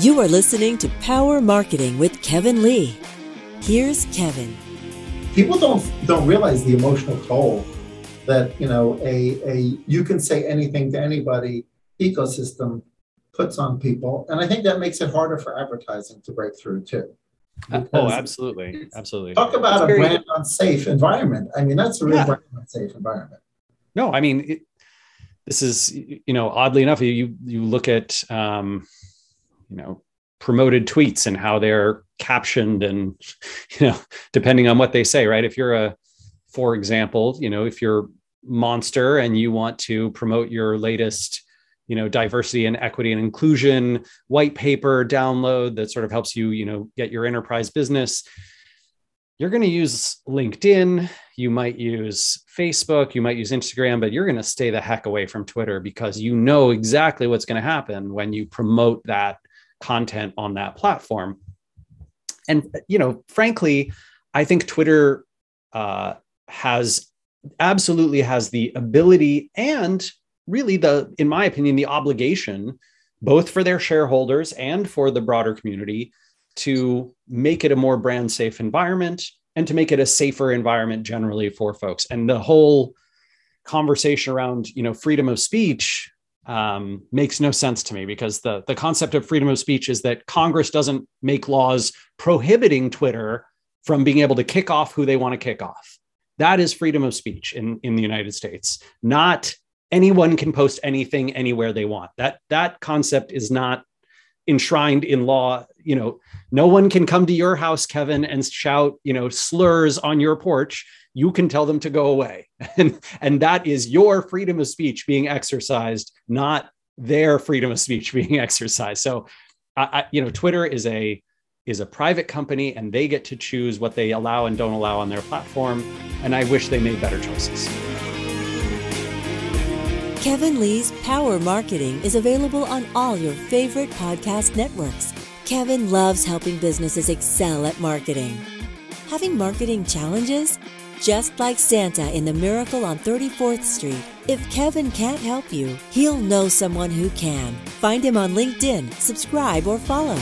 You are listening to Power Marketing with Kevin Lee. Here's Kevin. People don't don't realize the emotional toll that you know a a you can say anything to anybody ecosystem puts on people, and I think that makes it harder for advertising to break through too. Uh, oh, absolutely, absolutely. Talk about it's a brand unsafe environment. I mean, that's a real yeah. brand unsafe environment. No, I mean, it, this is you know, oddly enough, you you look at um, you know promoted tweets and how they're captioned and you know depending on what they say right? If you're a for example you know if you're monster and you want to promote your latest you know diversity and equity and inclusion white paper download that sort of helps you you know get your enterprise business you're going to use linkedin you might use facebook you might use instagram but you're going to stay the heck away from twitter because you know exactly what's going to happen when you promote that content on that platform. And, you know, frankly, I think Twitter uh, has absolutely has the ability and really the, in my opinion, the obligation, both for their shareholders and for the broader community, to make it a more brand safe environment and to make it a safer environment generally for folks. And the whole conversation around, you know, freedom of speech um, makes no sense to me because the, the concept of freedom of speech is that Congress doesn't make laws prohibiting Twitter from being able to kick off who they want to kick off. That is freedom of speech in, in the United States, not anyone can post anything anywhere they want. That, that concept is not enshrined in law. You know, no one can come to your house, Kevin, and shout, you know, slurs on your porch you can tell them to go away. And, and that is your freedom of speech being exercised, not their freedom of speech being exercised. So, I, I, you know, Twitter is a is a private company and they get to choose what they allow and don't allow on their platform. And I wish they made better choices. Kevin Lee's Power Marketing is available on all your favorite podcast networks. Kevin loves helping businesses excel at marketing. Having marketing challenges? Just like Santa in The Miracle on 34th Street, if Kevin can't help you, he'll know someone who can. Find him on LinkedIn, subscribe, or follow.